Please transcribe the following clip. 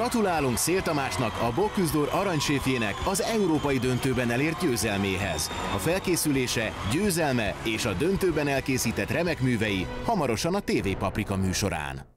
Gratulálunk Szél Tamásnak, a Boküzdor aranyséfjének az európai döntőben elért győzelméhez. A felkészülése, győzelme és a döntőben elkészített remek művei hamarosan a TV Paprika műsorán.